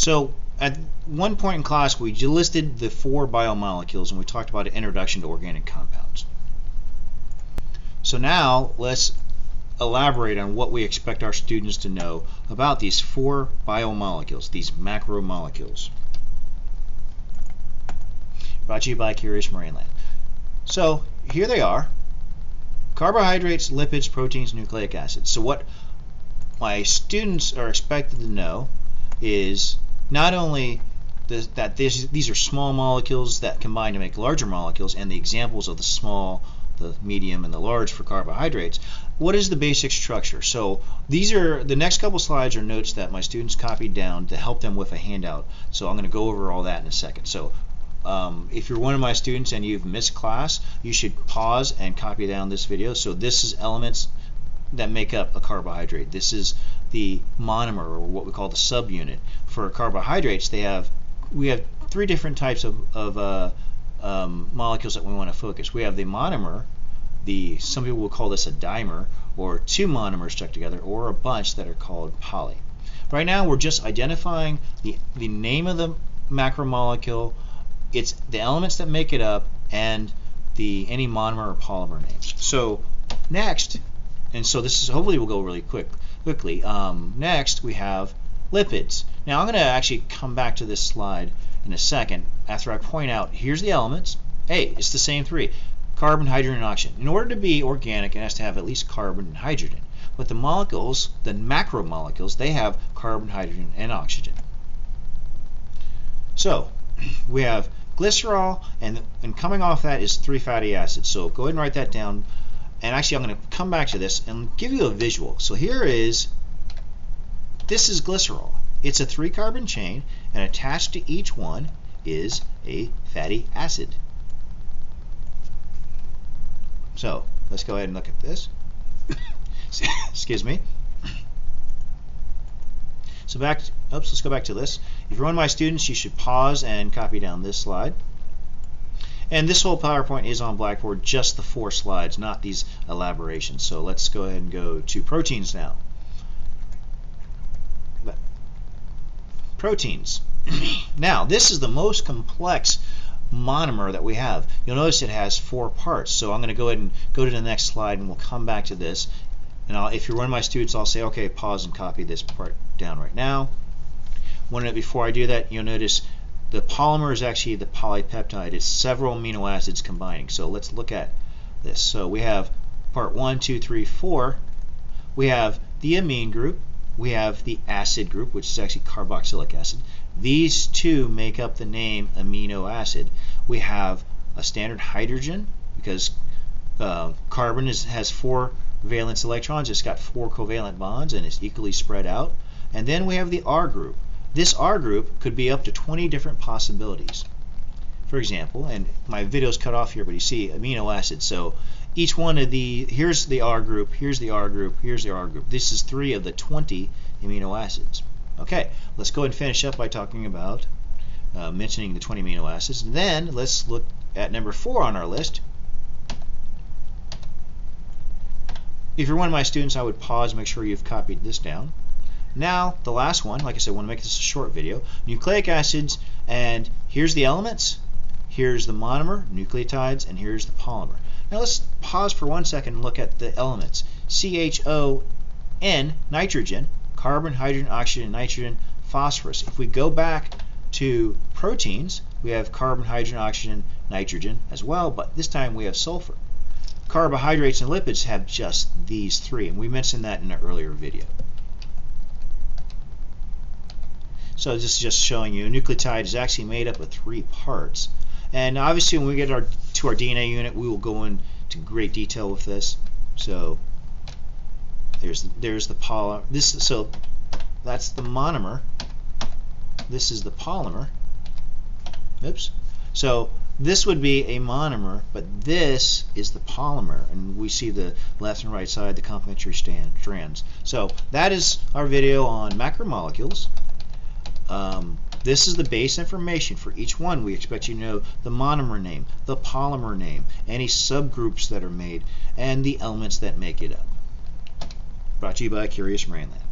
So at one point in class, we listed the four biomolecules and we talked about an introduction to organic compounds. So now let's elaborate on what we expect our students to know about these four biomolecules, these macromolecules. Brought to you by Curious Moranland. So here they are. Carbohydrates, lipids, proteins, nucleic acids. So what my students are expected to know is not only the, that this, these are small molecules that combine to make larger molecules and the examples of the small, the medium, and the large for carbohydrates, what is the basic structure? So these are the next couple slides are notes that my students copied down to help them with a handout. So I'm going to go over all that in a second. So um, if you're one of my students and you've missed class, you should pause and copy down this video. So this is elements that make up a carbohydrate. This is the monomer or what we call the subunit. For carbohydrates, they have we have three different types of, of uh, um, molecules that we want to focus. We have the monomer, the some people will call this a dimer, or two monomers stuck together, or a bunch that are called poly. Right now, we're just identifying the the name of the macromolecule, it's the elements that make it up, and the any monomer or polymer names. So next, and so this is hopefully will go really quick quickly. Um, next we have lipids. Now I'm going to actually come back to this slide in a second after I point out here's the elements. Hey, it's the same three. Carbon, hydrogen, and oxygen. In order to be organic, it has to have at least carbon and hydrogen. But the molecules, the macromolecules, they have carbon, hydrogen, and oxygen. So we have glycerol, and, and coming off that is three fatty acids. So go ahead and write that down and actually I'm going to come back to this and give you a visual. So here is, this is glycerol. It's a three carbon chain and attached to each one is a fatty acid. So let's go ahead and look at this. Excuse me. So back, oops, let's go back to this. If you're one of my students, you should pause and copy down this slide. And this whole PowerPoint is on Blackboard, just the four slides, not these elaborations. So let's go ahead and go to proteins now. Proteins. now, this is the most complex monomer that we have. You'll notice it has four parts. So I'm going to go ahead and go to the next slide and we'll come back to this. And I'll, if you're one of my students, I'll say, okay, pause and copy this part down right now. One minute before I do that, you'll notice the polymer is actually the polypeptide. It's several amino acids combining. So let's look at this. So we have part one, two, three, four. We have the amine group. We have the acid group, which is actually carboxylic acid. These two make up the name amino acid. We have a standard hydrogen because uh, carbon is, has four valence electrons. It's got four covalent bonds and it's equally spread out. And then we have the R group. This R group could be up to 20 different possibilities. For example, and my video's cut off here, but you see amino acids. So each one of the, here's the R group, here's the R group, here's the R group. This is three of the 20 amino acids. Okay, let's go and finish up by talking about uh, mentioning the 20 amino acids. And then let's look at number four on our list. If you're one of my students, I would pause, make sure you've copied this down. Now, the last one, like I said, I want to make this a short video. Nucleic acids, and here's the elements, here's the monomer, nucleotides, and here's the polymer. Now let's pause for one second and look at the elements. CHON, nitrogen, carbon, hydrogen, oxygen, nitrogen, phosphorus. If we go back to proteins, we have carbon, hydrogen, oxygen, nitrogen as well, but this time we have sulfur. Carbohydrates and lipids have just these three, and we mentioned that in an earlier video. So this is just showing you a nucleotide is actually made up of three parts. And obviously when we get our to our DNA unit, we will go into great detail with this. So there's there's the polymer. this so that's the monomer. This is the polymer. Oops. So this would be a monomer, but this is the polymer, and we see the left and right side, the complementary strands. So that is our video on macromolecules. Um, this is the base information for each one. We expect you to know the monomer name, the polymer name, any subgroups that are made, and the elements that make it up. Brought to you by Curious Moranland.